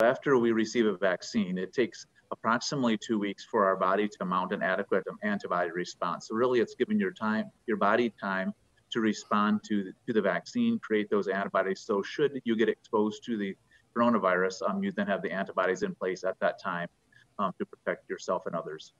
after we receive a vaccine, it takes approximately two weeks for our body to mount an adequate antibody response. So really it's giving your time, your body time to respond to the, to the vaccine, create those antibodies. So should you get exposed to the coronavirus, um, you then have the antibodies in place at that time um, to protect yourself and others.